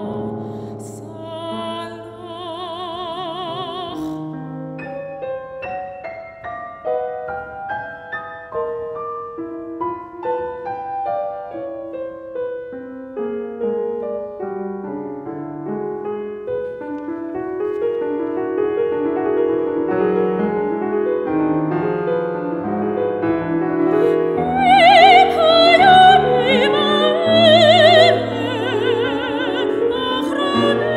know. Lord.